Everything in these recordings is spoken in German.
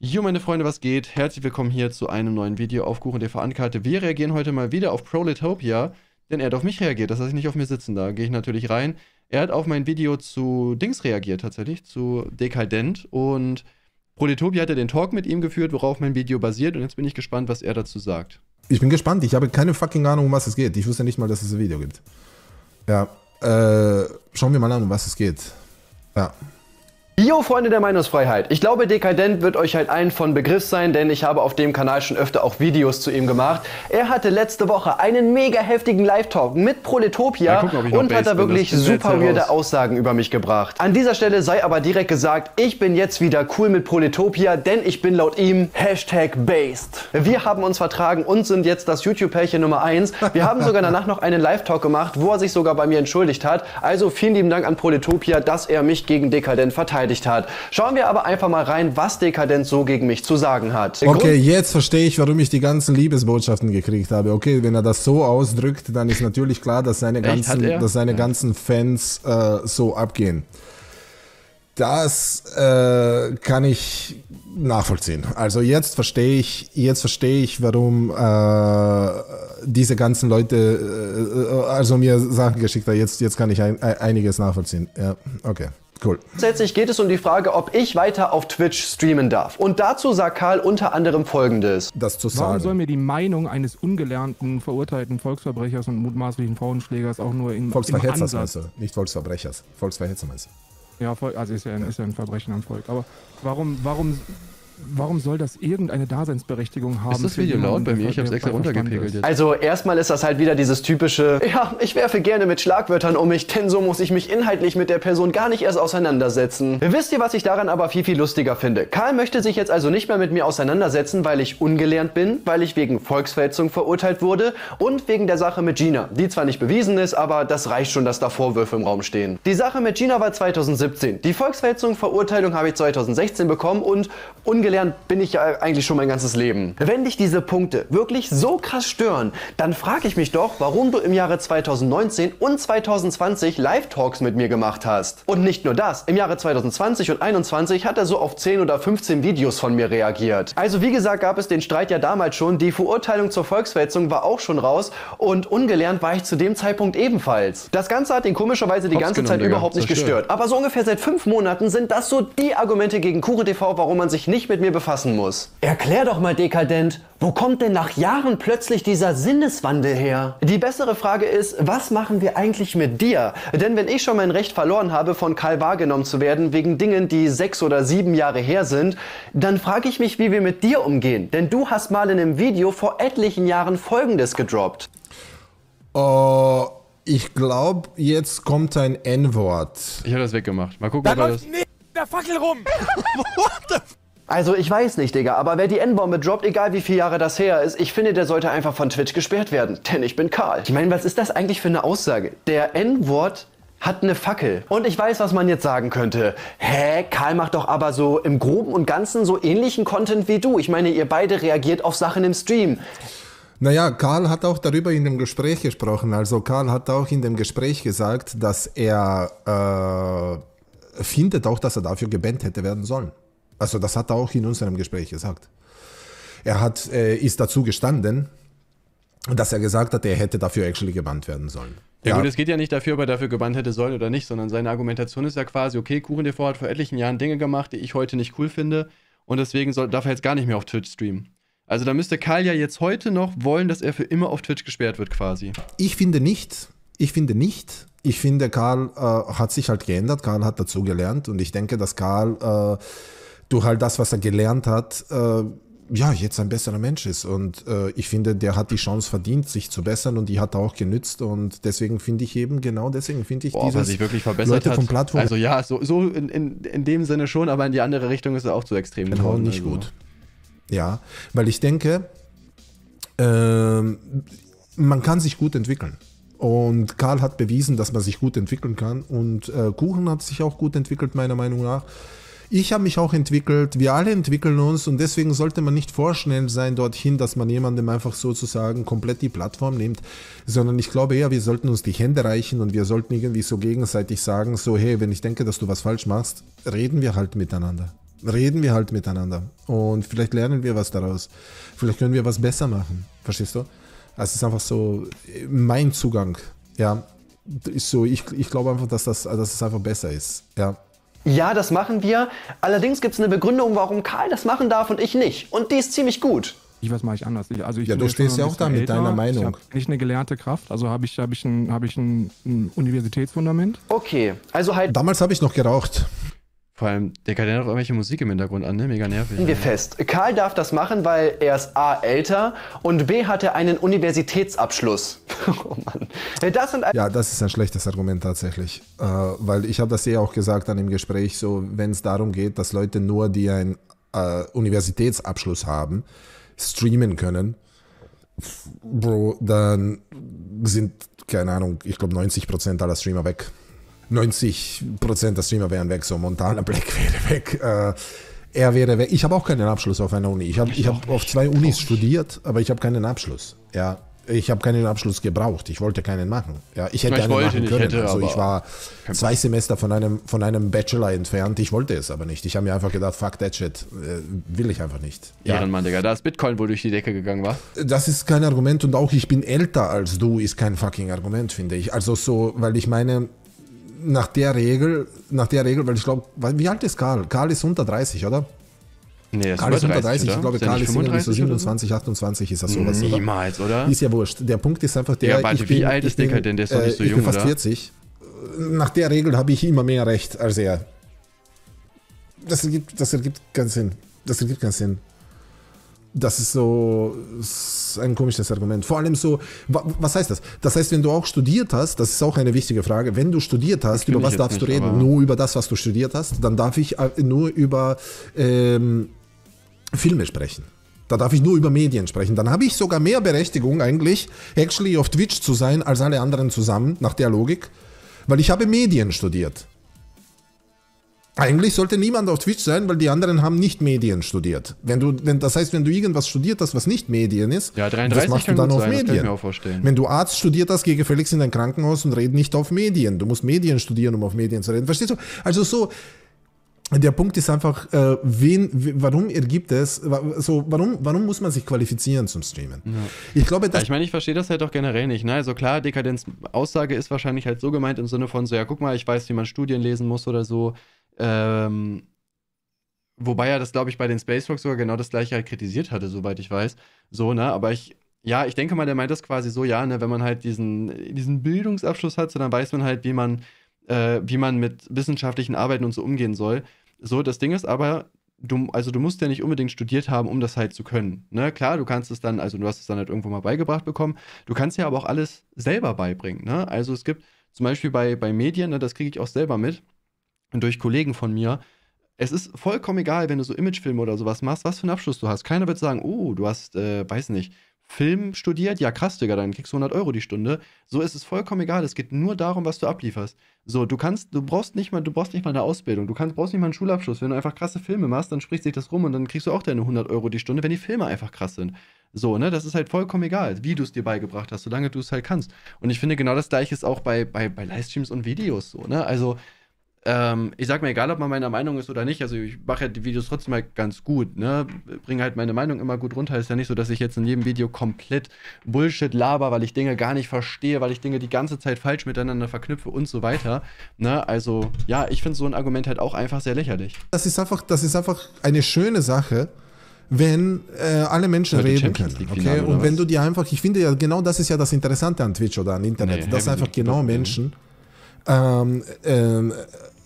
Jo, meine Freunde, was geht? Herzlich willkommen hier zu einem neuen Video auf Kuchen der Verankarte. Wir reagieren heute mal wieder auf Proletopia, denn er hat auf mich reagiert, das heißt nicht auf mir sitzen. Da gehe ich natürlich rein. Er hat auf mein Video zu Dings reagiert, tatsächlich, zu Dekadent. Und Proletopia hat ja den Talk mit ihm geführt, worauf mein Video basiert. Und jetzt bin ich gespannt, was er dazu sagt. Ich bin gespannt, ich habe keine fucking Ahnung, um was es geht. Ich wusste nicht mal, dass es ein Video gibt. Ja, äh, schauen wir mal an, um was es geht. Ja. Jo Freunde der Meinungsfreiheit, ich glaube Dekadent wird euch halt allen von Begriff sein, denn ich habe auf dem Kanal schon öfter auch Videos zu ihm gemacht. Er hatte letzte Woche einen mega heftigen Live-Talk mit Proletopia gucken, und hat da wirklich super weirde Aussagen über mich gebracht. An dieser Stelle sei aber direkt gesagt, ich bin jetzt wieder cool mit Proletopia, denn ich bin laut ihm Hashtag based. Wir haben uns vertragen und sind jetzt das YouTube-Pärchen Nummer 1. Wir haben sogar danach noch einen Live-Talk gemacht, wo er sich sogar bei mir entschuldigt hat. Also vielen lieben Dank an Proletopia, dass er mich gegen Dekadent verteidigt verteidigt hat. Schauen wir aber einfach mal rein, was Dekadent so gegen mich zu sagen hat. Okay, Grund jetzt verstehe ich, warum ich die ganzen Liebesbotschaften gekriegt habe. Okay, wenn er das so ausdrückt, dann ist natürlich klar, dass seine ganzen, dass seine ja. ganzen Fans äh, so abgehen. Das äh, kann ich nachvollziehen. Also jetzt verstehe ich, jetzt verstehe ich, warum äh, diese ganzen Leute, äh, also mir Sachen geschickt haben. Jetzt, jetzt kann ich ein, einiges nachvollziehen. Ja, okay. Cool. Grundsätzlich geht es um die Frage, ob ich weiter auf Twitch streamen darf. Und dazu sagt Karl unter anderem folgendes. Das zu sagen. Warum soll mir die Meinung eines ungelernten, verurteilten Volksverbrechers und mutmaßlichen Frauenschlägers auch nur in Volksverhetzers meinst du, nicht Volksverbrechers. Volksverhetzer meinst du? Ja, also ist ja, ein, ist ja ein Verbrechen am Volk. Aber warum, warum warum soll das irgendeine Daseinsberechtigung haben? Ist das Video laut bei mir? Ich habe es extra runtergepegelt jetzt. Also erstmal ist das halt wieder dieses typische, ja, ich werfe gerne mit Schlagwörtern um mich, denn so muss ich mich inhaltlich mit der Person gar nicht erst auseinandersetzen. Wisst ihr, was ich daran aber viel, viel lustiger finde? Karl möchte sich jetzt also nicht mehr mit mir auseinandersetzen, weil ich ungelernt bin, weil ich wegen Volksverhetzung verurteilt wurde und wegen der Sache mit Gina, die zwar nicht bewiesen ist, aber das reicht schon, dass da Vorwürfe im Raum stehen. Die Sache mit Gina war 2017. Die Volksverhetzung, Verurteilung habe ich 2016 bekommen und ungelernt gelernt bin ich ja eigentlich schon mein ganzes Leben. Wenn dich diese Punkte wirklich so krass stören, dann frage ich mich doch, warum du im Jahre 2019 und 2020 Live-Talks mit mir gemacht hast. Und nicht nur das, im Jahre 2020 und 2021 hat er so auf 10 oder 15 Videos von mir reagiert. Also wie gesagt gab es den Streit ja damals schon, die Verurteilung zur Volksverhetzung war auch schon raus und ungelernt war ich zu dem Zeitpunkt ebenfalls. Das Ganze hat ihn komischerweise die Hops ganze Zeit überhaupt nicht gestört. Aber so ungefähr seit fünf Monaten sind das so die Argumente gegen KurenTV, warum man sich nicht mit mit mir befassen muss. Erklär doch mal, Dekadent, wo kommt denn nach Jahren plötzlich dieser Sinneswandel her? Die bessere Frage ist, was machen wir eigentlich mit dir? Denn wenn ich schon mein Recht verloren habe, von Karl wahrgenommen zu werden, wegen Dingen, die sechs oder sieben Jahre her sind, dann frage ich mich, wie wir mit dir umgehen. Denn du hast mal in einem Video vor etlichen Jahren Folgendes gedroppt. Oh, ich glaube, jetzt kommt ein N-Wort. Ich habe das weggemacht. Mal gucken, ob er das... Nicht der Fackel rum! What the also ich weiß nicht, Digga, aber wer die N-Bombe droppt, egal wie viele Jahre das her ist, ich finde, der sollte einfach von Twitch gesperrt werden. Denn ich bin Karl. Ich meine, was ist das eigentlich für eine Aussage? Der N-Wort hat eine Fackel. Und ich weiß, was man jetzt sagen könnte. Hä, Karl macht doch aber so im Groben und Ganzen so ähnlichen Content wie du. Ich meine, ihr beide reagiert auf Sachen im Stream. Naja, Karl hat auch darüber in dem Gespräch gesprochen. Also Karl hat auch in dem Gespräch gesagt, dass er äh, findet auch, dass er dafür gebannt hätte werden sollen. Also das hat er auch in unserem Gespräch gesagt. Er hat, äh, ist dazu gestanden, dass er gesagt hat, er hätte dafür actually gebannt werden sollen. Ja, ja, gut, es geht ja nicht dafür, ob er dafür gebannt hätte sollen oder nicht, sondern seine Argumentation ist ja quasi, okay, KuchenTV hat vor etlichen Jahren Dinge gemacht, die ich heute nicht cool finde und deswegen soll, darf er jetzt gar nicht mehr auf Twitch streamen. Also da müsste Karl ja jetzt heute noch wollen, dass er für immer auf Twitch gesperrt wird quasi. Ich finde nicht, ich finde nicht. Ich finde, Karl äh, hat sich halt geändert, Karl hat dazu gelernt und ich denke, dass Karl äh, durch all das, was er gelernt hat, äh, ja, jetzt ein besserer Mensch ist. Und äh, ich finde, der hat die Chance verdient, sich zu bessern und die hat er auch genützt. Und deswegen finde ich eben, genau deswegen finde ich Boah, dieses sich wirklich verbessert Leute hat. Plattform. Also ja, so, so in, in, in dem Sinne schon, aber in die andere Richtung ist er auch zu extrem genau, geworden. nicht also. gut. Ja, weil ich denke, äh, man kann sich gut entwickeln. Und Karl hat bewiesen, dass man sich gut entwickeln kann. Und äh, Kuchen hat sich auch gut entwickelt, meiner Meinung nach. Ich habe mich auch entwickelt, wir alle entwickeln uns und deswegen sollte man nicht vorschnell sein dorthin, dass man jemandem einfach sozusagen komplett die Plattform nimmt, sondern ich glaube eher, wir sollten uns die Hände reichen und wir sollten irgendwie so gegenseitig sagen, so hey, wenn ich denke, dass du was falsch machst, reden wir halt miteinander. reden wir halt miteinander und vielleicht lernen wir was daraus. Vielleicht können wir was besser machen. Verstehst du? Also es ist einfach so mein Zugang. Ja, ist so, ich, ich glaube einfach, dass, das, dass es einfach besser ist. Ja. Ja, das machen wir. Allerdings gibt es eine Begründung, warum Karl das machen darf und ich nicht. Und die ist ziemlich gut. Ich, was mache ich anders? Ich, also ich ja, du stehst ja auch da mit älter. deiner Meinung. Ich nicht eine gelernte Kraft, also habe ich, hab ich, ein, hab ich ein, ein Universitätsfundament. Okay, also halt. Damals habe ich noch geraucht. Vor allem, der kann ja noch irgendwelche Musik im Hintergrund an, ne? Mega nervig. Wir fest. Karl darf das machen, weil er ist A älter und B hat er einen Universitätsabschluss. oh Mann. Das sind ja, das ist ein schlechtes Argument tatsächlich. Äh, weil ich habe das ja auch gesagt dann im Gespräch, so wenn es darum geht, dass Leute nur, die einen äh, Universitätsabschluss haben, streamen können, Bro, dann sind, keine Ahnung, ich glaube 90% aller Streamer weg. 90% der Streamer wären weg, so Montana Black wäre weg. Äh, er wäre weg. Ich habe auch keinen Abschluss auf einer Uni. Ich habe ich hab auf zwei Unis studiert, aber ich habe keinen Abschluss. Ja, ich habe keinen Abschluss gebraucht. Ich wollte keinen machen. Ja, ich hätte ich einen machen können. Hätte, also ich war zwei Semester von einem, von einem Bachelor entfernt. Ich wollte es aber nicht. Ich habe mir einfach gedacht, fuck that shit. Äh, will ich einfach nicht. Ja. Ehrenmann, Digga. Da ist Bitcoin wohl durch die Decke gegangen, war? Das ist kein Argument und auch ich bin älter als du ist kein fucking Argument, finde ich. Also so, weil ich meine, nach der Regel, nach der Regel, weil ich glaube, wie alt ist Karl? Karl ist unter 30, oder? Nee, Karl ist unter 30, ich glaube, Karl ist irgendwie so 27, 28 ist das sowas, Niemals, oder? Ist ja wurscht. Der Punkt ist einfach der. Ja, warte, wie bin, alt ist Dicker denn? Der ist doch nicht so äh, jung, ich bin fast oder? 40. Nach der Regel habe ich immer mehr Recht als er. Das ergibt, das ergibt keinen Sinn. Das ergibt keinen Sinn. Das ist so ist ein komisches Argument. Vor allem so, was heißt das? Das heißt, wenn du auch studiert hast, das ist auch eine wichtige Frage, wenn du studiert hast, über was darfst nicht, du reden? Nur über das, was du studiert hast? Dann darf ich äh, nur über ähm, Filme sprechen. Da darf ich nur über Medien sprechen. Dann habe ich sogar mehr Berechtigung eigentlich, actually auf Twitch zu sein, als alle anderen zusammen, nach der Logik, weil ich habe Medien studiert. Eigentlich sollte niemand auf Twitch sein, weil die anderen haben nicht Medien studiert. Wenn du, wenn, das heißt, wenn du irgendwas studiert hast, was nicht Medien ist, ja, 33 das machst du dann auf sein, Medien. Wenn du Arzt studiert hast, geh gefälligst in dein Krankenhaus und red nicht auf Medien. Du musst Medien studieren, um auf Medien zu reden. Verstehst du? Also so, der Punkt ist einfach, äh, wen, warum ergibt es, so, warum, warum muss man sich qualifizieren zum Streamen? Ja. Ich glaube, ja, ich meine, ich verstehe das halt auch generell nicht. Ne? Also klar, Dekadenz-Aussage ist wahrscheinlich halt so gemeint im Sinne von so, ja, guck mal, ich weiß, wie man Studien lesen muss oder so. Ähm, wobei er das, glaube ich, bei den Space Rocks sogar genau das gleiche halt kritisiert hatte, soweit ich weiß. So, ne? Aber ich, ja, ich denke mal, der meint das quasi so, ja, ne, wenn man halt diesen, diesen Bildungsabschluss hat, so dann weiß man halt, wie man, äh, wie man mit wissenschaftlichen Arbeiten und so umgehen soll. So, das Ding ist aber, du, also du musst ja nicht unbedingt studiert haben, um das halt zu können. Ne? Klar, du kannst es dann, also du hast es dann halt irgendwo mal beigebracht bekommen. Du kannst ja aber auch alles selber beibringen. Ne? Also es gibt zum Beispiel bei, bei Medien, ne, das kriege ich auch selber mit, durch Kollegen von mir. Es ist vollkommen egal, wenn du so Imagefilme oder sowas machst, was für einen Abschluss du hast. Keiner wird sagen, oh, du hast, äh, weiß nicht, Film studiert, ja krass, Digga, dann kriegst du 100 Euro die Stunde. So ist es vollkommen egal. Es geht nur darum, was du ablieferst. So, du kannst, du brauchst nicht mal, du brauchst nicht mal eine Ausbildung. Du kannst, brauchst nicht mal einen Schulabschluss. Wenn du einfach krasse Filme machst, dann spricht sich das rum und dann kriegst du auch deine 100 Euro die Stunde, wenn die Filme einfach krass sind. So, ne, das ist halt vollkommen egal, wie du es dir beigebracht hast, solange du es halt kannst. Und ich finde genau das gleiche ist auch bei, bei, bei Livestreams und Videos so, ne? Also, ähm, ich sag mir, egal ob man meiner Meinung ist oder nicht, also ich mache ja die Videos trotzdem halt ganz gut, ne? Bringe halt meine Meinung immer gut runter. Ist ja nicht so, dass ich jetzt in jedem Video komplett Bullshit laber, weil ich Dinge gar nicht verstehe, weil ich Dinge die ganze Zeit falsch miteinander verknüpfe und so weiter. Ne? Also, ja, ich finde so ein Argument halt auch einfach sehr lächerlich. Das ist einfach, das ist einfach eine schöne Sache wenn äh, alle Menschen reden können. Okay? Und wenn du dir einfach, ich finde ja, genau das ist ja das Interessante an Twitch oder an Internet, nee, dass einfach genau Menschen ähm, ähm,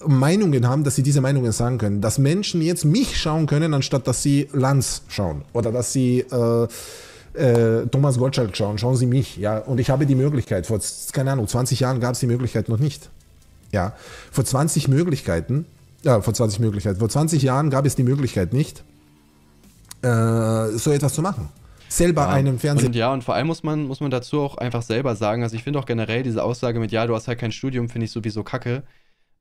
Meinungen haben, dass sie diese Meinungen sagen können. Dass Menschen jetzt mich schauen können, anstatt dass sie Lanz schauen. Oder dass sie äh, äh, Thomas Gottschalk schauen. Schauen sie mich. Ja? Und ich habe die Möglichkeit. Vor, keine Ahnung, 20 Jahren gab es die Möglichkeit noch nicht. Ja? Vor 20 Möglichkeiten, ja, vor 20 Möglichkeiten, vor 20 Jahren gab es die Möglichkeit nicht, äh, so etwas zu machen selber ja. einen Fernseher. Und ja, und vor allem muss man, muss man dazu auch einfach selber sagen, also ich finde auch generell diese Aussage mit, ja, du hast halt kein Studium, finde ich sowieso kacke.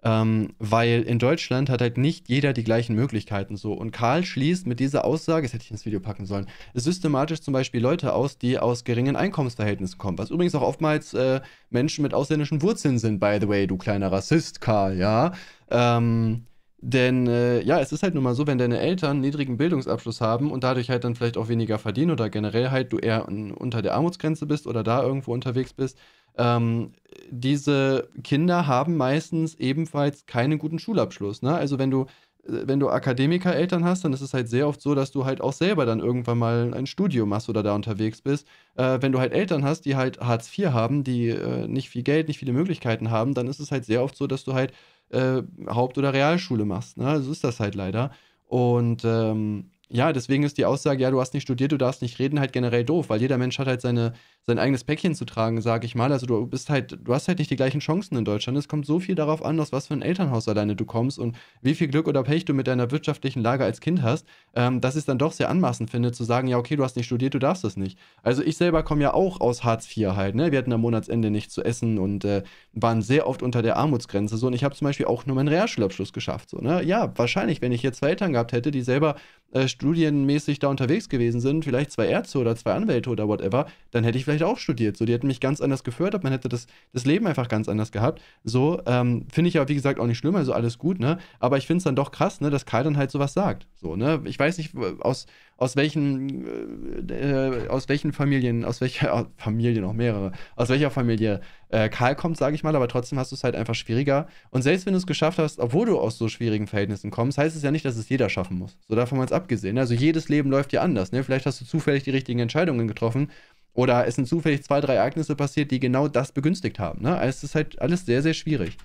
Ähm, weil in Deutschland hat halt nicht jeder die gleichen Möglichkeiten so. Und Karl schließt mit dieser Aussage, das hätte ich ins Video packen sollen, systematisch zum Beispiel Leute aus, die aus geringen Einkommensverhältnissen kommen. Was übrigens auch oftmals äh, Menschen mit ausländischen Wurzeln sind, by the way, du kleiner Rassist, Karl, ja. Ähm, Denn äh, ja, es ist halt nun mal so, wenn deine Eltern niedrigen Bildungsabschluss haben und dadurch halt dann vielleicht auch weniger verdienen oder generell halt du eher unter der Armutsgrenze bist oder da irgendwo unterwegs bist, ähm, diese Kinder haben meistens ebenfalls keinen guten Schulabschluss. Ne? Also wenn du äh, wenn du Akademiker-Eltern hast, dann ist es halt sehr oft so, dass du halt auch selber dann irgendwann mal ein Studium machst oder da unterwegs bist. Äh, wenn du halt Eltern hast, die halt Hartz IV haben, die äh, nicht viel Geld, nicht viele Möglichkeiten haben, dann ist es halt sehr oft so, dass du halt äh, Haupt- oder Realschule machst. Ne? So ist das halt leider. Und ähm, ja, deswegen ist die Aussage, ja, du hast nicht studiert, du darfst nicht reden, halt generell doof, weil jeder Mensch hat halt seine, sein eigenes Päckchen zu tragen, sage ich mal. Also du bist halt, du hast halt nicht die gleichen Chancen in Deutschland. Es kommt so viel darauf an, aus was für ein Elternhaus alleine du kommst und wie viel Glück oder Pech du mit deiner wirtschaftlichen Lage als Kind hast, ähm, dass ich es dann doch sehr anmaßend finde, zu sagen, ja, okay, du hast nicht studiert, du darfst das nicht. Also ich selber komme ja auch aus Hartz IV halt, ne? Wir hatten am Monatsende nichts zu essen und äh, waren sehr oft unter der Armutsgrenze so. Und ich habe zum Beispiel auch nur meinen Realschulabschluss geschafft. So, ne? Ja, wahrscheinlich, wenn ich jetzt zwei Eltern gehabt hätte, die selber äh, studienmäßig da unterwegs gewesen sind, vielleicht zwei Ärzte oder zwei Anwälte oder whatever, dann hätte ich vielleicht auch studiert. So, die hätten mich ganz anders gefördert, man hätte das, das Leben einfach ganz anders gehabt. So, ähm, finde ich aber, wie gesagt, auch nicht schlimm, also alles gut, ne? Aber ich finde es dann doch krass, ne, dass Karl dann halt sowas sagt. So, ne? Ich weiß nicht, aus, aus welchen, äh, aus welchen Familien, aus welcher Familie noch mehrere, aus welcher Familie äh, Karl kommt, sage ich mal, aber trotzdem hast du es halt einfach schwieriger. Und selbst wenn du es geschafft hast, obwohl du aus so schwierigen Verhältnissen kommst, heißt es ja nicht, dass es jeder schaffen muss. So davon mal abgesehen. Also jedes Leben läuft ja anders. Ne? Vielleicht hast du zufällig die richtigen Entscheidungen getroffen oder es sind zufällig zwei, drei Ereignisse passiert, die genau das begünstigt haben. Ne? Also es ist halt alles sehr, sehr schwierig.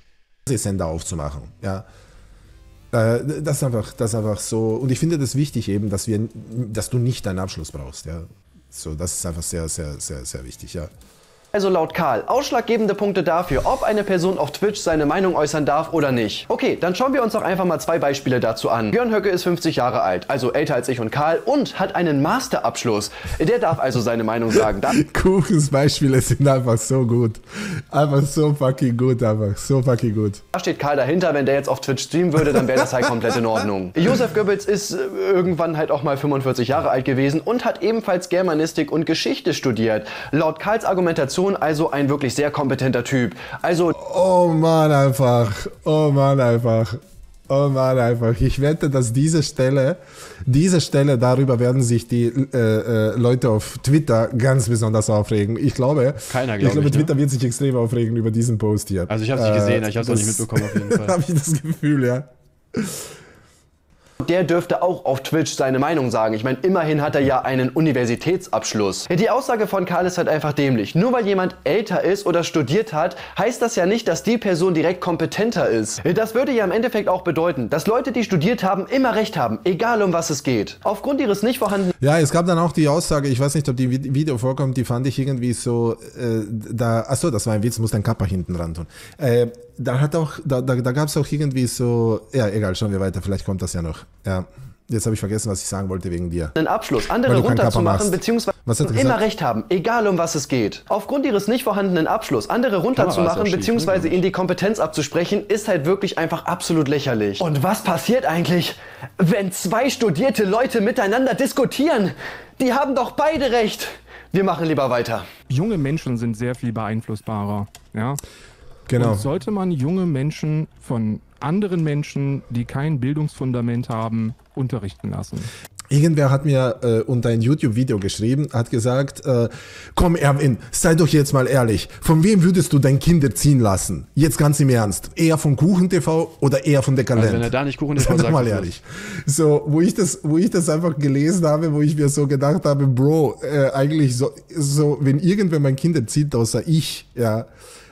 Sender aufzumachen, ja. Äh, das ist einfach, das ist einfach so. Und ich finde das wichtig eben, dass wir, dass du nicht deinen Abschluss brauchst, ja. So, das ist einfach sehr, sehr, sehr, sehr wichtig, ja. Also laut Karl, ausschlaggebende Punkte dafür, ob eine Person auf Twitch seine Meinung äußern darf oder nicht. Okay, dann schauen wir uns doch einfach mal zwei Beispiele dazu an. Björn Höcke ist 50 Jahre alt, also älter als ich und Karl und hat einen Masterabschluss. Der darf also seine Meinung sagen. Kuchens Beispiele sind einfach so gut. Einfach so fucking gut, einfach so fucking gut. Da steht Karl dahinter, wenn der jetzt auf Twitch streamen würde, dann wäre das halt komplett in Ordnung. Josef Goebbels ist äh, irgendwann halt auch mal 45 Jahre alt gewesen und hat ebenfalls Germanistik und Geschichte studiert. Laut Karls Argumentation Person also ein wirklich sehr kompetenter Typ. Also. Oh Mann, einfach. Oh Mann, einfach. Oh Mann, einfach. Ich wette, dass diese Stelle, diese Stelle, darüber werden sich die äh, äh, Leute auf Twitter ganz besonders aufregen. Ich glaube, Keiner, glaub ich glaube, ich, ne? Twitter ne? wird sich extrem aufregen über diesen Post hier. Also ich habe es nicht gesehen, ich habe es auch nicht mitbekommen auf jeden Fall. habe ich das Gefühl, ja. Der dürfte auch auf Twitch seine Meinung sagen. Ich meine, immerhin hat er ja einen Universitätsabschluss. Die Aussage von Karl ist halt einfach dämlich. Nur weil jemand älter ist oder studiert hat, heißt das ja nicht, dass die Person direkt kompetenter ist. Das würde ja im Endeffekt auch bedeuten, dass Leute, die studiert haben, immer recht haben, egal um was es geht. Aufgrund ihres nicht vorhandenen... Ja, es gab dann auch die Aussage, ich weiß nicht, ob die Video vorkommt, die fand ich irgendwie so, äh, da, achso, das war ein Witz, muss dein Kappa hinten ran tun. Äh, da hat auch, da, da, da gab es auch irgendwie so, ja, egal, schauen wir weiter, vielleicht kommt das ja noch. Ja. Jetzt habe ich vergessen, was ich sagen wollte wegen dir. Einen Abschluss, andere runterzumachen, beziehungsweise immer recht haben, egal um was es geht. Aufgrund ihres nicht vorhandenen Abschluss, andere runterzumachen, beziehungsweise ihnen die Kompetenz abzusprechen, ist halt wirklich einfach absolut lächerlich. Und was passiert eigentlich, wenn zwei studierte Leute miteinander diskutieren? Die haben doch beide recht. Wir machen lieber weiter. Junge Menschen sind sehr viel beeinflussbarer. Ja. Genau. Und sollte man junge Menschen von anderen Menschen, die kein Bildungsfundament haben, unterrichten lassen? Irgendwer hat mir äh, unter ein YouTube-Video geschrieben, hat gesagt, äh, komm Erwin, sei doch jetzt mal ehrlich, von wem würdest du dein Kind erziehen lassen? Jetzt ganz im Ernst. Eher von KuchenTV oder eher von Dekadent? Also wenn er da nicht KuchenTV sagt, Sei doch mal ehrlich. So, wo ich, das, wo ich das einfach gelesen habe, wo ich mir so gedacht habe, Bro, äh, eigentlich so, so, wenn irgendwer mein Kind erzieht, außer ich, ja,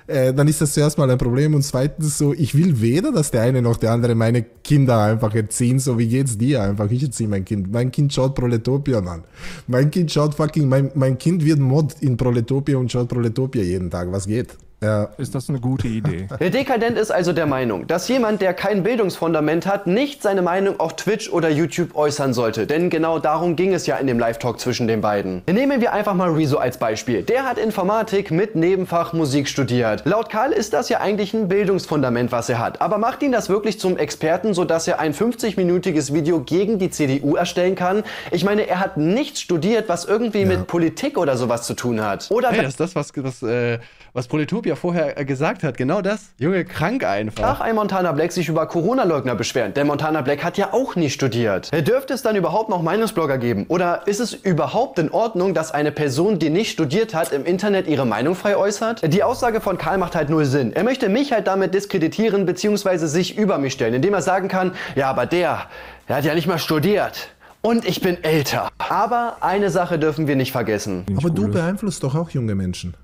äh, dann ist das zuerst mal ein Problem. Und zweitens so, ich will weder, dass der eine noch der andere meine Kinder einfach erziehen, so wie geht's dir einfach. Ich erziehe mein Kind. Mein Kind schaut Proletopia an. Mein Kind schaut fucking, mein, mein Kind wird Mod in Proletopia und schaut Proletopia jeden Tag. Was geht? Ja. Ist das eine gute Idee? Der Dekadent ist also der Meinung, dass jemand, der kein Bildungsfundament hat, nicht seine Meinung auf Twitch oder YouTube äußern sollte. Denn genau darum ging es ja in dem Live-Talk zwischen den beiden. Nehmen wir einfach mal Rezo als Beispiel. Der hat Informatik mit Nebenfach Musik studiert. Laut Karl ist das ja eigentlich ein Bildungsfundament, was er hat. Aber macht ihn das wirklich zum Experten, sodass er ein 50-minütiges Video gegen die CDU erstellen kann? Ich meine, er hat nichts studiert, was irgendwie ja. mit Politik oder sowas zu tun hat. Oder hey, das ist das, was, was, äh, was Politopia ja vorher äh, gesagt hat. Genau das. Junge, krank einfach. Ach, ein Montana Black sich über Corona-Leugner beschweren. Denn Montana Black hat ja auch nie studiert. Dürfte es dann überhaupt noch Meinungsblogger geben? Oder ist es überhaupt in Ordnung, dass eine Person, die nicht studiert hat, im Internet ihre Meinung frei äußert? Die Aussage von Karl macht halt null Sinn. Er möchte mich halt damit diskreditieren bzw. sich über mich stellen, indem er sagen kann, ja, aber der, der hat ja nicht mal studiert. Und ich bin älter. Aber eine Sache dürfen wir nicht vergessen. Aber du beeinflusst doch auch junge Menschen.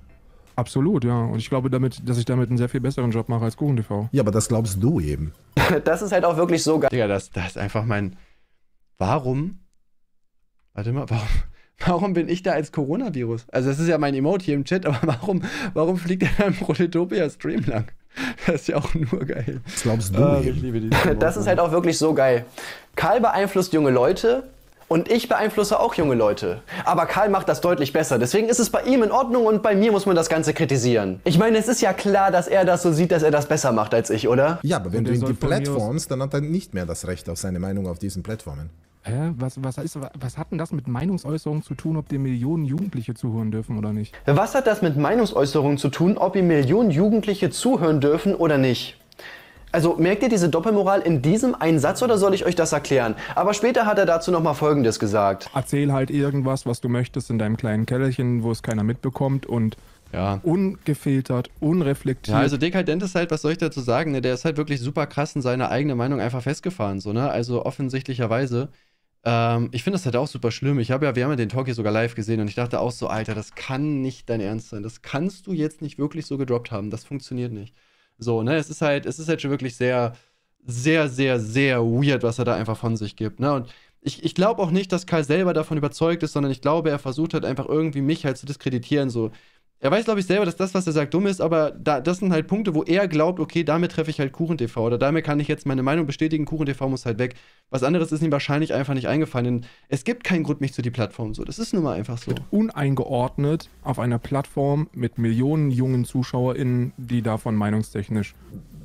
Absolut, ja. Und ich glaube, damit, dass ich damit einen sehr viel besseren Job mache als KuchenTV. Ja, aber das glaubst du eben. das ist halt auch wirklich so geil. Digga, das, das ist einfach mein. Warum? Warte mal, warum, warum bin ich da als Coronavirus? Also, das ist ja mein Emote hier im Chat, aber warum, warum fliegt er im Proletopia-Stream lang? Das ist ja auch nur geil. Das glaubst du. Ah, ich liebe das ist halt auch wirklich so geil. Karl beeinflusst junge Leute, und ich beeinflusse auch junge Leute. Aber Karl macht das deutlich besser. Deswegen ist es bei ihm in Ordnung und bei mir muss man das Ganze kritisieren. Ich meine, es ist ja klar, dass er das so sieht, dass er das besser macht als ich, oder? Ja, aber wenn du ihn die Plattforms, dann hat er nicht mehr das Recht auf seine Meinung auf diesen Plattformen. Hä? Was, was, ist, was hat denn das mit Meinungsäußerungen zu tun, ob dir Millionen Jugendliche zuhören dürfen oder nicht? Was hat das mit Meinungsäußerungen zu tun, ob ihm Millionen Jugendliche zuhören dürfen oder nicht? Also merkt ihr diese Doppelmoral in diesem einen Satz oder soll ich euch das erklären? Aber später hat er dazu nochmal Folgendes gesagt. Erzähl halt irgendwas, was du möchtest in deinem kleinen Kellerchen, wo es keiner mitbekommt und ja. ungefiltert, unreflektiert. Ja, also Dekadent ist halt, was soll ich dazu sagen, ne? der ist halt wirklich super krass in seiner eigenen Meinung einfach festgefahren, so, ne? Also offensichtlicherweise. Ähm, ich finde das halt auch super schlimm. Ich habe ja, wir haben ja den Talk hier sogar live gesehen und ich dachte auch so, Alter, das kann nicht dein Ernst sein. Das kannst du jetzt nicht wirklich so gedroppt haben. Das funktioniert nicht. So, ne? Es ist halt, es ist halt schon wirklich sehr, sehr, sehr, sehr weird, was er da einfach von sich gibt, ne? Und ich, ich glaube auch nicht, dass Karl selber davon überzeugt ist, sondern ich glaube, er versucht halt einfach irgendwie mich halt zu diskreditieren, so. Er weiß, glaube ich, selber, dass das, was er sagt, dumm ist, aber da, das sind halt Punkte, wo er glaubt, okay, damit treffe ich halt KuchenTV oder damit kann ich jetzt meine Meinung bestätigen, KuchenTV muss halt weg. Was anderes ist ihm wahrscheinlich einfach nicht eingefallen, denn es gibt keinen Grund, mich zu die Plattform so. Das ist nun mal einfach so. Wird uneingeordnet auf einer Plattform mit Millionen jungen ZuschauerInnen, die davon meinungstechnisch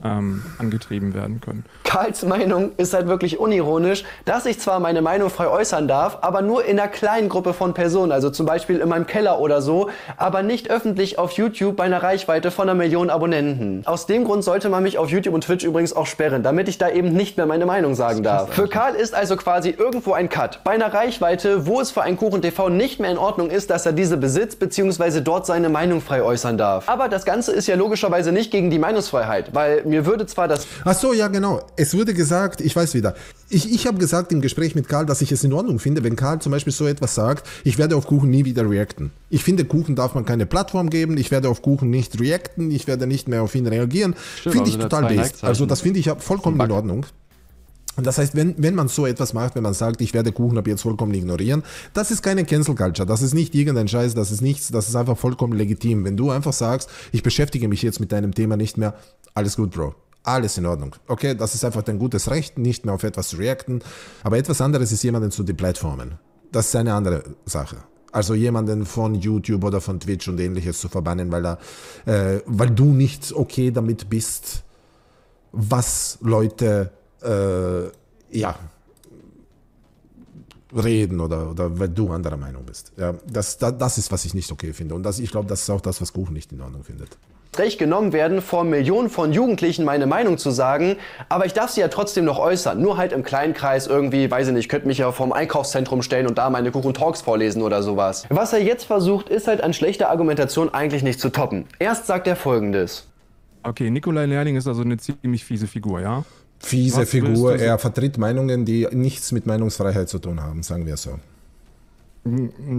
ähm, angetrieben werden können. Karls Meinung ist halt wirklich unironisch, dass ich zwar meine Meinung frei äußern darf, aber nur in einer kleinen Gruppe von Personen, also zum Beispiel in meinem Keller oder so, aber nicht öffentlich auf YouTube bei einer Reichweite von einer Million Abonnenten. Aus dem Grund sollte man mich auf YouTube und Twitch übrigens auch sperren, damit ich da eben nicht mehr meine Meinung sagen darf. Für Karl ist also quasi irgendwo ein Cut. Bei einer Reichweite, wo es für einen Kuchen TV nicht mehr in Ordnung ist, dass er diese besitzt, beziehungsweise dort seine Meinung frei äußern darf. Aber das Ganze ist ja logischerweise nicht gegen die Meinungsfreiheit, weil mir würde zwar das. Ach so, ja, genau. Es wurde gesagt, ich weiß wieder. Ich, ich habe gesagt im Gespräch mit Karl, dass ich es in Ordnung finde, wenn Karl zum Beispiel so etwas sagt, ich werde auf Kuchen nie wieder reacten. Ich finde, Kuchen darf man keine Plattform geben, ich werde auf Kuchen nicht reacten, ich werde nicht mehr auf ihn reagieren. Finde also ich total based. Also das finde ich vollkommen in Ordnung. Und das heißt, wenn, wenn man so etwas macht, wenn man sagt, ich werde Kuchen ab jetzt vollkommen ignorieren, das ist keine Cancel Culture, das ist nicht irgendein Scheiß, das ist nichts, das ist einfach vollkommen legitim. Wenn du einfach sagst, ich beschäftige mich jetzt mit deinem Thema nicht mehr, alles gut, Bro. Alles in Ordnung. Okay, das ist einfach dein gutes Recht, nicht mehr auf etwas zu reacten. Aber etwas anderes ist jemanden zu deplatformen. Das ist eine andere Sache. Also jemanden von YouTube oder von Twitch und ähnliches zu verbannen, weil, er, äh, weil du nicht okay damit bist, was Leute äh, ja, reden oder, oder weil du anderer Meinung bist. Ja, das, das, das ist, was ich nicht okay finde. Und das, ich glaube, das ist auch das, was Kuchen nicht in Ordnung findet. Recht genommen werden, vor Millionen von Jugendlichen meine Meinung zu sagen, aber ich darf sie ja trotzdem noch äußern. Nur halt im kleinen Kreis irgendwie, weiß ich nicht, könnte mich ja vorm Einkaufszentrum stellen und da meine Kuchen Talks vorlesen oder sowas. Was er jetzt versucht, ist halt an schlechter Argumentation eigentlich nicht zu toppen. Erst sagt er folgendes. Okay, Nikolai Lehrling ist also eine ziemlich fiese Figur, ja? Fiese Was Figur. Er vertritt Meinungen, die nichts mit Meinungsfreiheit zu tun haben, sagen wir so.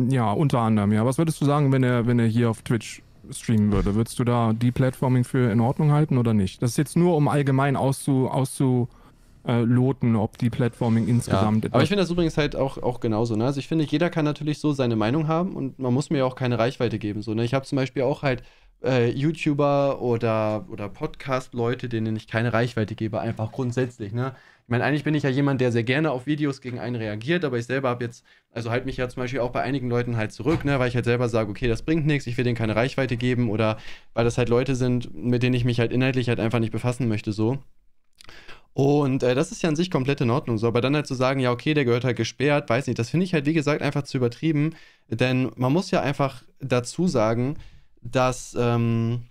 Ja, unter anderem, ja. Was würdest du sagen, wenn er, wenn er hier auf Twitch streamen würde? Würdest du da die Platforming für in Ordnung halten oder nicht? Das ist jetzt nur, um allgemein auszu, auszuloten, ob die Platforming insgesamt. Ja, aber ich finde das übrigens halt auch, auch genauso. Ne? Also ich finde, jeder kann natürlich so seine Meinung haben und man muss mir ja auch keine Reichweite geben. So, ne? Ich habe zum Beispiel auch halt äh, YouTuber oder, oder Podcast-Leute, denen ich keine Reichweite gebe, einfach grundsätzlich. Ne? Ich meine, eigentlich bin ich ja jemand, der sehr gerne auf Videos gegen einen reagiert, aber ich selber habe jetzt, also halt mich ja zum Beispiel auch bei einigen Leuten halt zurück, ne, weil ich halt selber sage, okay, das bringt nichts, ich will denen keine Reichweite geben oder weil das halt Leute sind, mit denen ich mich halt inhaltlich halt einfach nicht befassen möchte, so. Und äh, das ist ja an sich komplett in Ordnung. So, aber dann halt zu sagen, ja, okay, der gehört halt gesperrt, weiß nicht, das finde ich halt, wie gesagt, einfach zu übertrieben. Denn man muss ja einfach dazu sagen, dass, ähm,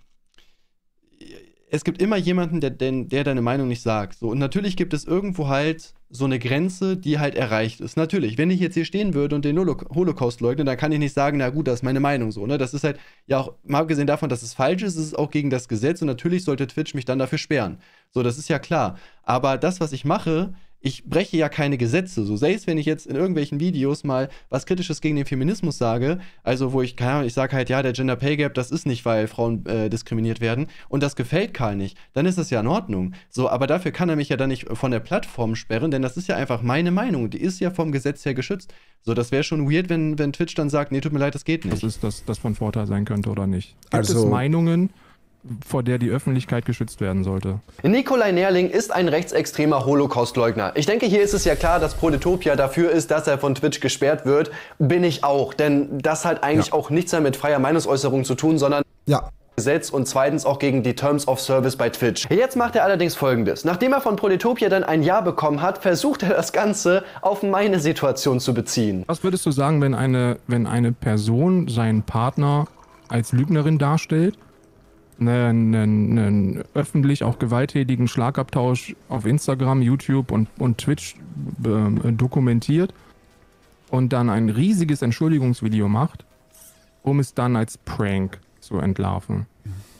es gibt immer jemanden, der, der, der deine Meinung nicht sagt. So, und natürlich gibt es irgendwo halt so eine Grenze, die halt erreicht ist. Natürlich, wenn ich jetzt hier stehen würde und den Holocaust leugne, dann kann ich nicht sagen, na gut, das ist meine Meinung so. Ne? Das ist halt, ja auch, mal abgesehen davon, dass es falsch ist, ist es auch gegen das Gesetz und natürlich sollte Twitch mich dann dafür sperren. So, das ist ja klar. Aber das, was ich mache, ich breche ja keine Gesetze. So selbst wenn ich jetzt in irgendwelchen Videos mal was Kritisches gegen den Feminismus sage, also wo ich, keine Ahnung, ich sage halt, ja, der Gender Pay Gap, das ist nicht, weil Frauen äh, diskriminiert werden und das gefällt Karl nicht, dann ist das ja in Ordnung. So, aber dafür kann er mich ja dann nicht von der Plattform sperren, denn das ist ja einfach meine Meinung. Die ist ja vom Gesetz her geschützt. So, das wäre schon weird, wenn, wenn Twitch dann sagt, nee, tut mir leid, das geht nicht. Das ist, dass das von Vorteil sein könnte oder nicht. Gibt also, es Meinungen, vor der die Öffentlichkeit geschützt werden sollte. Nikolai Nerling ist ein rechtsextremer Holocaustleugner. Ich denke, hier ist es ja klar, dass Proletopia dafür ist, dass er von Twitch gesperrt wird. Bin ich auch. Denn das hat eigentlich ja. auch nichts mehr mit freier Meinungsäußerung zu tun, sondern ja. Gesetz und zweitens auch gegen die Terms of Service bei Twitch. Jetzt macht er allerdings folgendes. Nachdem er von Proletopia dann ein Ja bekommen hat, versucht er das Ganze auf meine Situation zu beziehen. Was würdest du sagen, wenn eine, wenn eine Person seinen Partner als Lügnerin darstellt einen, einen, öffentlich auch gewalttätigen Schlagabtausch auf Instagram, YouTube und, und Twitch äh, dokumentiert und dann ein riesiges Entschuldigungsvideo macht, um es dann als Prank zu entlarven.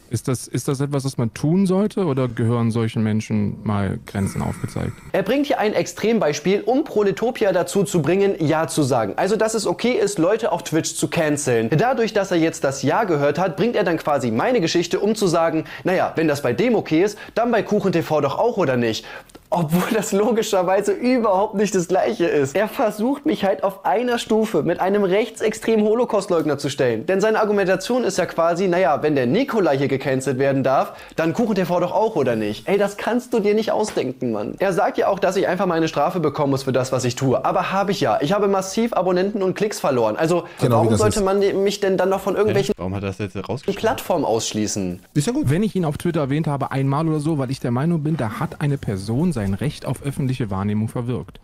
Ist das, ist das etwas, was man tun sollte oder gehören solchen Menschen mal Grenzen aufgezeigt? Er bringt hier ein Extrembeispiel, um Proletopia dazu zu bringen, Ja zu sagen. Also, dass es okay ist, Leute auf Twitch zu canceln. Dadurch, dass er jetzt das Ja gehört hat, bringt er dann quasi meine Geschichte, um zu sagen, naja, wenn das bei dem okay ist, dann bei KuchenTV doch auch oder nicht. Obwohl das logischerweise überhaupt nicht das gleiche ist. Er versucht mich halt auf einer Stufe mit einem rechtsextremen Holocaustleugner zu stellen. Denn seine Argumentation ist ja quasi, naja, wenn der Nikolai hier gecancelt werden darf, dann KuchenTV doch auch, oder nicht? Ey, das kannst du dir nicht ausdenken, Mann. Er sagt ja auch, dass ich einfach meine Strafe bekommen muss für das, was ich tue. Aber habe ich ja. Ich habe massiv Abonnenten und Klicks verloren. Also, genau, warum sollte ist. man mich denn dann noch von irgendwelchen warum hat das jetzt Plattformen ausschließen? Ist ja gut. Wenn ich ihn auf Twitter erwähnt habe, einmal oder so, weil ich der Meinung bin, da hat eine Person sein Recht auf öffentliche Wahrnehmung verwirkt.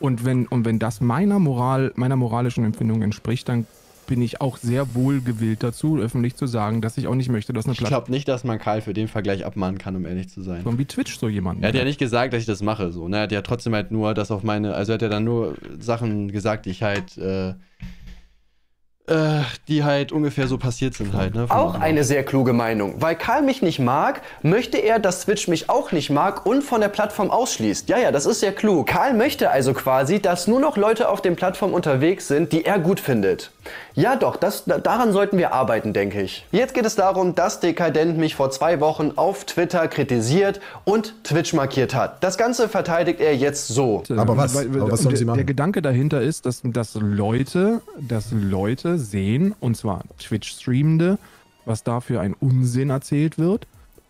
Und wenn, und wenn das meiner Moral, meiner moralischen Empfindung entspricht, dann bin ich auch sehr wohl gewillt dazu, öffentlich zu sagen, dass ich auch nicht möchte, dass eine Plattform. Ich glaube nicht, dass man Karl für den Vergleich abmahnen kann, um ehrlich zu sein. Wie Twitch so jemanden. Er hat ja nicht gesagt, dass ich das mache, so. Ne? Er hat ja trotzdem halt nur das auf meine. Also er hat ja dann nur Sachen gesagt, die ich halt. Äh, die halt ungefähr so passiert sind halt. Ne, auch eine sehr kluge Meinung. Weil Karl mich nicht mag, möchte er, dass Twitch mich auch nicht mag und von der Plattform ausschließt. Ja, ja, das ist sehr klug. Karl möchte also quasi, dass nur noch Leute auf den Plattformen unterwegs sind, die er gut findet. Ja doch, das, daran sollten wir arbeiten, denke ich. Jetzt geht es darum, dass Dekadent mich vor zwei Wochen auf Twitter kritisiert und Twitch markiert hat. Das Ganze verteidigt er jetzt so. Aber was, Aber was sollen sie machen? Der Gedanke dahinter ist, dass, dass Leute, dass Leute sehen, und zwar Twitch-Streamende, was da für ein Unsinn erzählt wird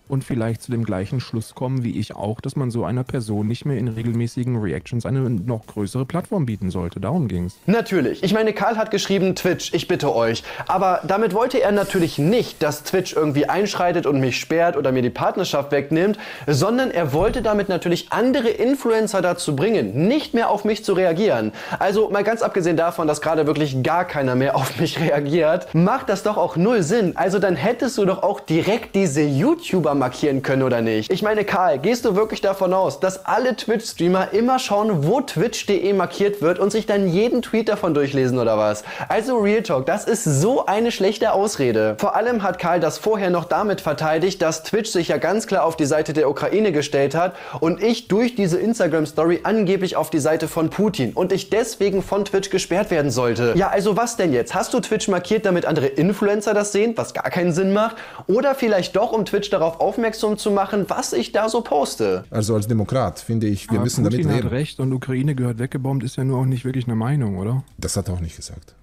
und vielleicht zu dem gleichen Schluss kommen wie ich auch, dass man so einer Person nicht mehr in regelmäßigen Reactions eine noch größere Plattform bieten sollte. Darum ging's. Natürlich. Ich meine, Karl hat geschrieben, Twitch, ich bitte euch. Aber damit wollte er natürlich nicht, dass Twitch irgendwie einschreitet und mich sperrt oder mir die Partnerschaft wegnimmt, sondern er wollte damit natürlich andere Influencer dazu bringen, nicht mehr auf mich zu reagieren. Also mal ganz abgesehen davon, dass gerade wirklich gar keiner mehr auf mich reagiert, macht das doch auch null Sinn. Also dann hättest du doch auch direkt diese YouTuber markieren können oder nicht. Ich meine, Karl, gehst du wirklich davon aus, dass alle Twitch-Streamer immer schauen, wo twitch.de markiert wird und sich dann jeden Tweet davon durchlesen oder was? Also Real Talk, das ist so eine schlechte Ausrede. Vor allem hat Karl das vorher noch damit verteidigt, dass Twitch sich ja ganz klar auf die Seite der Ukraine gestellt hat und ich durch diese Instagram-Story angeblich auf die Seite von Putin und ich deswegen von Twitch gesperrt werden sollte. Ja, also was denn jetzt? Hast du Twitch markiert, damit andere Influencer das sehen, was gar keinen Sinn macht? Oder vielleicht doch, um Twitch darauf aufzunehmen, aufmerksam zu machen, was ich da so poste. Also als Demokrat finde ich, wir Aber müssen Putin damit reden. hat recht und Ukraine gehört weggebombt, ist ja nur auch nicht wirklich eine Meinung, oder? Das hat er auch nicht gesagt.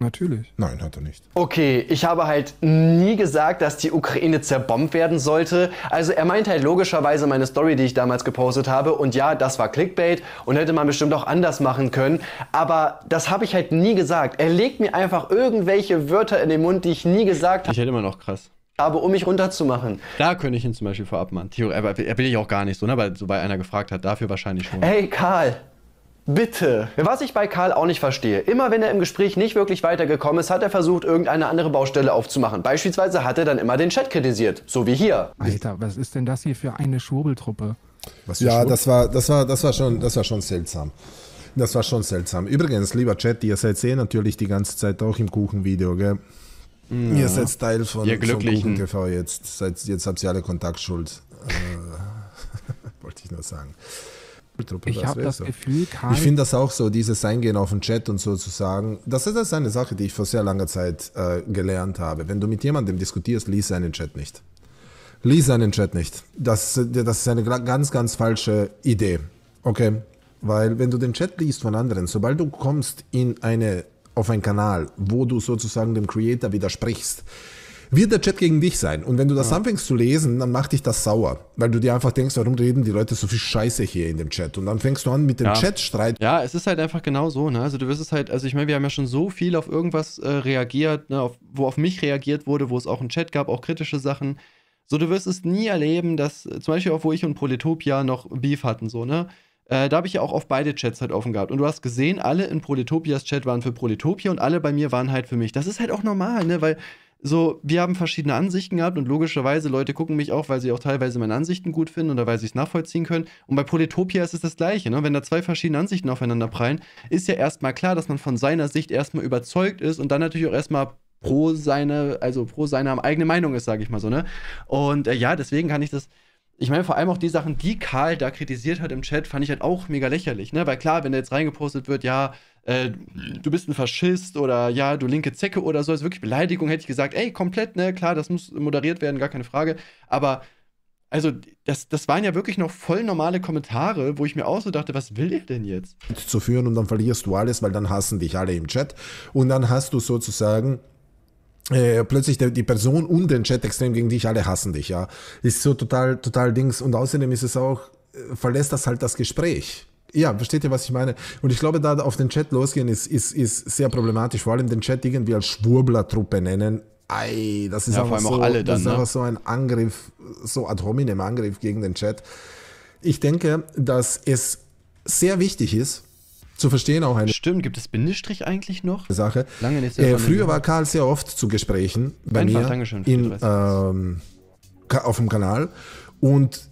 Natürlich. Nein, hat er nicht. Okay, ich habe halt nie gesagt, dass die Ukraine zerbombt werden sollte. Also er meint halt logischerweise meine Story, die ich damals gepostet habe. Und ja, das war Clickbait und hätte man bestimmt auch anders machen können. Aber das habe ich halt nie gesagt. Er legt mir einfach irgendwelche Wörter in den Mund, die ich nie gesagt habe. Ich hätte immer noch krass habe, um mich runterzumachen. Da könnte ich ihn zum Beispiel vorab machen. Aber er will ich auch gar nicht so, ne? Weil so bei einer gefragt hat, dafür wahrscheinlich schon. Hey, Karl. Bitte. Was ich bei Karl auch nicht verstehe. Immer wenn er im Gespräch nicht wirklich weitergekommen ist, hat er versucht, irgendeine andere Baustelle aufzumachen. Beispielsweise hat er dann immer den Chat kritisiert. So wie hier. Alter, was ist denn das hier für eine Schwurbeltruppe? ja, das war, das, war, das, war schon, das war schon seltsam. Das war schon seltsam. Übrigens, lieber Chat, ihr seid eh natürlich die ganze Zeit auch im Kuchenvideo, gell? Ja. Ihr seid Teil von, von Kuchen TV jetzt. Seid, jetzt habt ihr alle Kontaktschuld. Äh, wollte ich nur sagen. Ich habe das so. Gefühl, Karl Ich finde das auch so, dieses Eingehen auf den Chat und so zu sagen. Das ist eine Sache, die ich vor sehr langer Zeit äh, gelernt habe. Wenn du mit jemandem diskutierst, lies seinen Chat nicht. Lies seinen Chat nicht. Das, das ist eine ganz, ganz falsche Idee. Okay? Weil wenn du den Chat liest von anderen, sobald du kommst in eine, auf einen Kanal, wo du sozusagen dem Creator widersprichst, wird der Chat gegen dich sein. Und wenn du das ja. anfängst zu lesen, dann macht dich das sauer, weil du dir einfach denkst, warum reden die Leute so viel Scheiße hier in dem Chat? Und dann fängst du an mit dem ja. Chatstreit. Ja, es ist halt einfach genau so, ne? Also du wirst es halt, also ich meine, wir haben ja schon so viel auf irgendwas äh, reagiert, ne? Auf, wo auf mich reagiert wurde, wo es auch einen Chat gab, auch kritische Sachen. So, du wirst es nie erleben, dass, zum Beispiel auch, wo ich und Polytopia noch Beef hatten, so, ne? Äh, da habe ich ja auch auf beide Chats halt offen gehabt. Und du hast gesehen, alle in Polytopias Chat waren für Polytopia und alle bei mir waren halt für mich. Das ist halt auch normal, ne? Weil so, wir haben verschiedene Ansichten gehabt und logischerweise Leute gucken mich auch, weil sie auch teilweise meine Ansichten gut finden oder weil sie es nachvollziehen können. Und bei Polytopia ist es das Gleiche, ne? Wenn da zwei verschiedene Ansichten aufeinander prallen, ist ja erstmal klar, dass man von seiner Sicht erstmal überzeugt ist und dann natürlich auch erstmal pro seine, also pro seine eigene Meinung ist, sage ich mal so, ne? Und äh, ja, deswegen kann ich das ich meine, vor allem auch die Sachen, die Karl da kritisiert hat im Chat, fand ich halt auch mega lächerlich, ne? Weil klar, wenn da jetzt reingepostet wird, ja, äh, du bist ein Faschist oder ja, du linke Zecke oder so, ist wirklich Beleidigung, hätte ich gesagt, ey, komplett, ne, klar, das muss moderiert werden, gar keine Frage. Aber also, das, das waren ja wirklich noch voll normale Kommentare, wo ich mir auch so dachte, was will der denn jetzt? Zu führen und dann verlierst du alles, weil dann hassen dich alle im Chat. Und dann hast du sozusagen äh, plötzlich die Person und den Chat extrem gegen dich, alle hassen dich, ja. Ist so total, total Dings. Und außerdem ist es auch, äh, verlässt das halt das Gespräch. Ja, versteht ihr, was ich meine? Und ich glaube, da auf den Chat losgehen ist, ist, ist sehr problematisch. Vor allem den Chat irgendwie als Schwurbler-Truppe nennen. Ei, das ist ja, einfach, so, dann, das ist ne? einfach so ein Angriff, so ad hominem Angriff gegen den Chat. Ich denke, dass es sehr wichtig ist, zu verstehen auch eine. Stimmt, gibt es Bindestrich eigentlich noch? Sache. Lange nicht äh, früher war Karl sehr oft zu Gesprächen bei Einfach, mir Dankeschön, in, ähm, auf dem Kanal und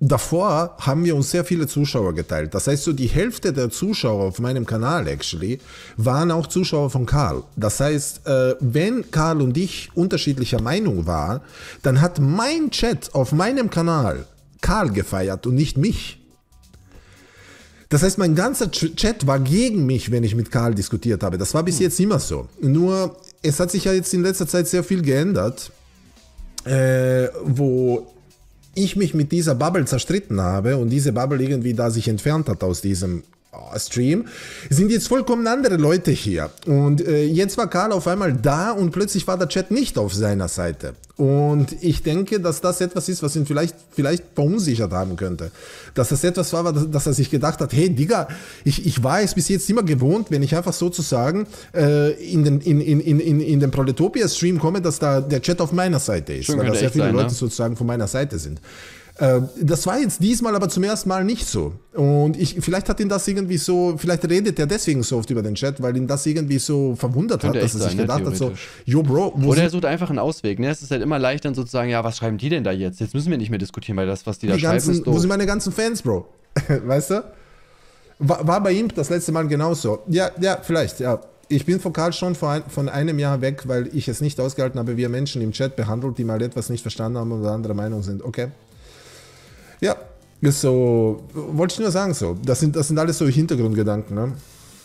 davor haben wir uns sehr viele Zuschauer geteilt. Das heißt, so die Hälfte der Zuschauer auf meinem Kanal actually waren auch Zuschauer von Karl. Das heißt, äh, wenn Karl und ich unterschiedlicher Meinung waren, dann hat mein Chat auf meinem Kanal Karl gefeiert und nicht mich. Das heißt, mein ganzer Chat war gegen mich, wenn ich mit Karl diskutiert habe. Das war bis hm. jetzt immer so. Nur, es hat sich ja jetzt in letzter Zeit sehr viel geändert, äh, wo ich mich mit dieser Bubble zerstritten habe und diese Bubble irgendwie da sich entfernt hat aus diesem Stream, sind jetzt vollkommen andere Leute hier. Und äh, jetzt war Karl auf einmal da und plötzlich war der Chat nicht auf seiner Seite. Und ich denke, dass das etwas ist, was ihn vielleicht, vielleicht verunsichert haben könnte. Dass das etwas war, dass er sich gedacht hat, hey Digga, ich, ich war es bis jetzt immer gewohnt, wenn ich einfach sozusagen äh, in den, in, in, in, in den Proletopia-Stream komme, dass da der Chat auf meiner Seite ist. Schön weil da sehr viele sein, Leute ne? sozusagen von meiner Seite sind. Äh, das war jetzt diesmal aber zum ersten Mal nicht so. Und ich, vielleicht hat ihn das irgendwie so, vielleicht redet er deswegen so oft über den Chat, weil ihn das irgendwie so verwundert Könnte hat, dass er sich sein, gedacht ne, hat, so, yo Bro, wo Oder er sucht einfach einen Ausweg. Ne? Es ist halt immer leicht dann sozusagen, ja, was schreiben die denn da jetzt? Jetzt müssen wir nicht mehr diskutieren, weil das, was die, die da ganzen, schreiben, ist doof. Wo sind meine ganzen Fans, Bro? weißt du? War, war bei ihm das letzte Mal genauso. Ja, ja, vielleicht, ja ich bin von Karl schon ein, von einem Jahr weg, weil ich es nicht ausgehalten habe, wie er Menschen im Chat behandelt, die mal etwas nicht verstanden haben oder anderer Meinung sind. Okay, ja, ist so, wollte ich nur sagen so. Das sind, das sind alles so Hintergrundgedanken, ne?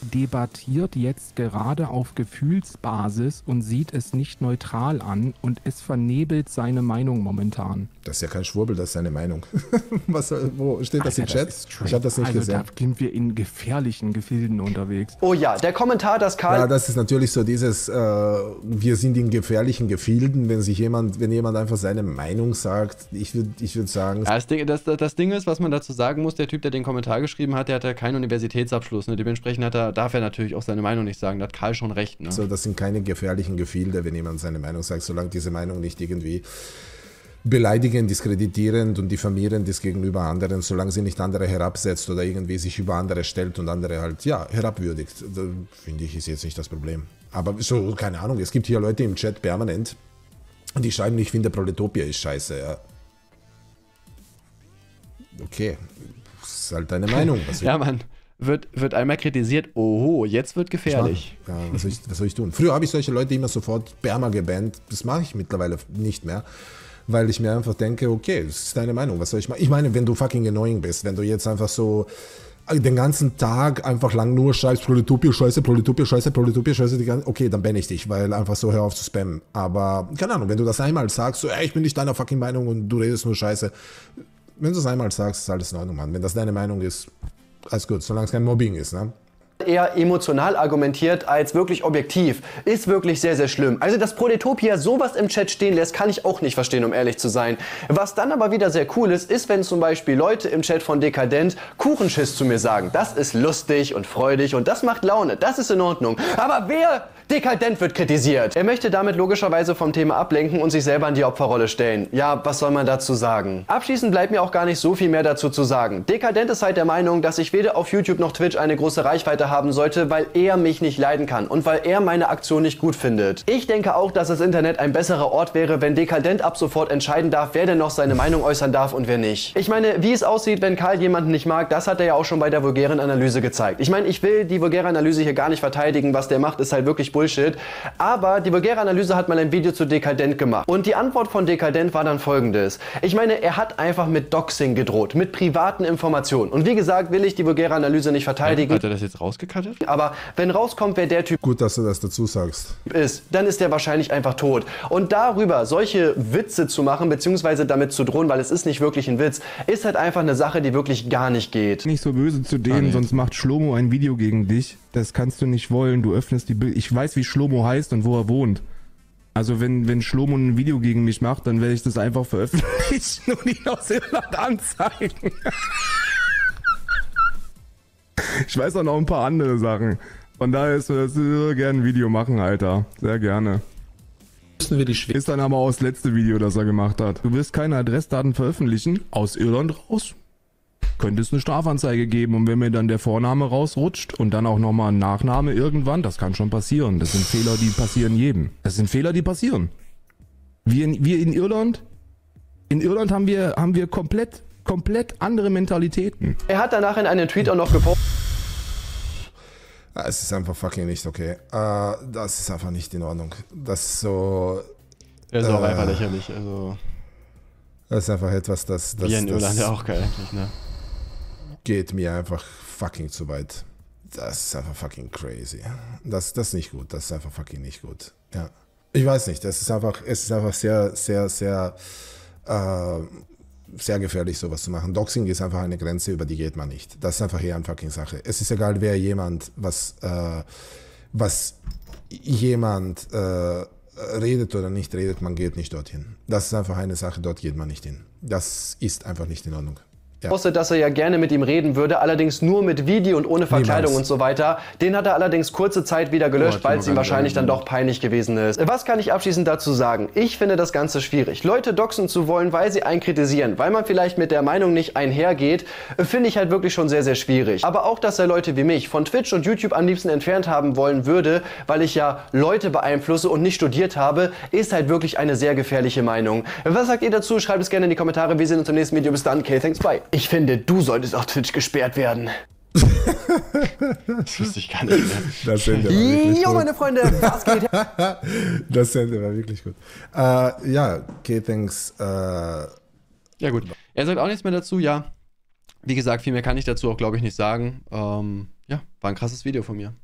Debattiert jetzt gerade auf Gefühlsbasis und sieht es nicht neutral an und es vernebelt seine Meinung momentan. Das ist ja kein Schwurbel, das ist seine Meinung. Was, wo steht Alter, das im Chat? Das ich habe das nicht also gesehen. Da sind wir in gefährlichen Gefilden unterwegs. Oh ja, der Kommentar, das Karl. Ja, das ist natürlich so dieses, äh, wir sind in gefährlichen Gefilden, wenn sich jemand, wenn jemand einfach seine Meinung sagt. Ich würde ich würd sagen. Ja, das, Ding, das, das Ding ist, was man dazu sagen muss, der Typ, der den Kommentar geschrieben hat, der hat ja keinen Universitätsabschluss. Ne? Dementsprechend hat er darf er natürlich auch seine Meinung nicht sagen. Da hat Karl schon recht. Ne? So, das sind keine gefährlichen Gefilde, wenn jemand seine Meinung sagt, solange diese Meinung nicht irgendwie beleidigend, diskreditierend und diffamierend ist gegenüber anderen, solange sie nicht andere herabsetzt oder irgendwie sich über andere stellt und andere halt, ja, herabwürdigt. Finde ich, ist jetzt nicht das Problem. Aber so, keine Ahnung, es gibt hier Leute im Chat permanent, die schreiben, ich finde Proletopia ist scheiße, ja. Okay, das ist halt deine Meinung. ja, Mann wird, wird einmal kritisiert, oho, jetzt wird gefährlich. Ja, was, soll ich, was soll ich tun? Früher habe ich solche Leute immer sofort Berma gebannt. Das mache ich mittlerweile nicht mehr, weil ich mir einfach denke, okay, das ist deine Meinung, was soll ich machen? Ich meine, wenn du fucking annoying bist, wenn du jetzt einfach so den ganzen Tag einfach lang nur schreibst, Proletopia, Scheiße, Proletopia, Scheiße, Proletopia, Scheiße, ganze, okay, dann benne ich dich, weil einfach so hör auf zu spammen. Aber, keine Ahnung, wenn du das einmal sagst, so, ey, ich bin nicht deiner fucking Meinung und du redest nur Scheiße, wenn du es einmal sagst, ist alles in Ordnung, Mann. Wenn das deine Meinung ist, alles gut, solange es kein Mobbing ist, ne? eher emotional argumentiert als wirklich objektiv. Ist wirklich sehr, sehr schlimm. Also, dass Proletopia sowas im Chat stehen lässt, kann ich auch nicht verstehen, um ehrlich zu sein. Was dann aber wieder sehr cool ist, ist, wenn zum Beispiel Leute im Chat von Dekadent Kuchenschiss zu mir sagen. Das ist lustig und freudig und das macht Laune. Das ist in Ordnung. Aber wer Dekadent wird kritisiert. Er möchte damit logischerweise vom Thema ablenken und sich selber in die Opferrolle stellen. Ja, was soll man dazu sagen? Abschließend bleibt mir auch gar nicht so viel mehr dazu zu sagen. Dekadent ist halt der Meinung, dass ich weder auf YouTube noch Twitch eine große Reichweite haben sollte, weil er mich nicht leiden kann und weil er meine Aktion nicht gut findet. Ich denke auch, dass das Internet ein besserer Ort wäre, wenn Dekadent ab sofort entscheiden darf, wer denn noch seine Meinung äußern darf und wer nicht. Ich meine, wie es aussieht, wenn Karl jemanden nicht mag, das hat er ja auch schon bei der vulgären Analyse gezeigt. Ich meine, ich will die vulgäre Analyse hier gar nicht verteidigen. Was der macht, ist halt wirklich Bullshit. Aber die vulgäre Analyse hat mal ein Video zu Dekadent gemacht. Und die Antwort von Dekadent war dann folgendes. Ich meine, er hat einfach mit Doxing gedroht, mit privaten Informationen. Und wie gesagt, will ich die vulgäre Analyse nicht verteidigen. Hat er das jetzt rausgekattet? Aber wenn rauskommt, wer der Typ Gut, dass du das dazu sagst. ist, dann ist der wahrscheinlich einfach tot. Und darüber solche Witze zu machen, beziehungsweise damit zu drohen, weil es ist nicht wirklich ein Witz, ist halt einfach eine Sache, die wirklich gar nicht geht. Nicht so böse zu denen, sonst macht Schlomo ein Video gegen dich. Das kannst du nicht wollen. Du öffnest die Bilder. Ich weiß, wie Schlomo heißt und wo er wohnt. Also wenn, wenn Schlomo ein Video gegen mich macht, dann werde ich das einfach veröffentlichen und ihn aus Irland anzeigen. ich weiß auch noch ein paar andere Sachen. Von daher ist das gerne ein Video machen, Alter. Sehr gerne. Müssen wir die Ist dann aber auch das letzte Video, das er gemacht hat. Du wirst keine Adressdaten veröffentlichen. Aus Irland raus könnte es eine Strafanzeige geben. Und wenn mir dann der Vorname rausrutscht und dann auch nochmal ein Nachname irgendwann, das kann schon passieren. Das sind Fehler, die passieren jedem. Das sind Fehler, die passieren. Wir in, wir in Irland, in Irland haben wir, haben wir komplett, komplett andere Mentalitäten. Er hat danach in einem Tweet auch noch gepostet. Es ist einfach fucking nicht okay. Uh, das ist einfach nicht in Ordnung. Das ist so. Das ist äh, auch einfach lächerlich. Also. Das ist einfach etwas, das. das Wie in Irland ja auch geil eigentlich, ne? Geht mir einfach fucking zu weit. Das ist einfach fucking crazy. Das, das ist nicht gut. Das ist einfach fucking nicht gut. Ja. Ich weiß nicht. Das ist einfach, es ist einfach sehr, sehr, sehr, äh, sehr gefährlich, sowas zu machen. Doxing ist einfach eine Grenze, über die geht man nicht. Das ist einfach eher eine fucking Sache. Es ist egal, wer jemand, was, äh, was jemand äh, redet oder nicht redet, man geht nicht dorthin. Das ist einfach eine Sache, dort geht man nicht hin. Das ist einfach nicht in Ordnung ja. postet, dass er ja gerne mit ihm reden würde, allerdings nur mit Video und ohne Verkleidung Niemals. und so weiter. Den hat er allerdings kurze Zeit wieder gelöscht, oh, weil es ihm wahrscheinlich dann doch peinlich gewesen ist. Was kann ich abschließend dazu sagen? Ich finde das Ganze schwierig. Leute doxen zu wollen, weil sie einen kritisieren, weil man vielleicht mit der Meinung nicht einhergeht, finde ich halt wirklich schon sehr, sehr schwierig. Aber auch, dass er Leute wie mich von Twitch und YouTube am liebsten entfernt haben wollen würde, weil ich ja Leute beeinflusse und nicht studiert habe, ist halt wirklich eine sehr gefährliche Meinung. Was sagt ihr dazu? Schreibt es gerne in die Kommentare. Wir sehen uns im nächsten Video. Bis dann. Okay, thanks, bye. Ich finde, du solltest auf Twitch gesperrt werden. das wüsste ich gar nicht mehr. Das wirklich Jo, meine Freunde, was geht? das Ende war wirklich gut. Uh, ja, okay, thanks. Uh, ja, gut. Er sagt auch nichts mehr dazu, ja. Wie gesagt, viel mehr kann ich dazu auch, glaube ich, nicht sagen. Ähm, ja, war ein krasses Video von mir.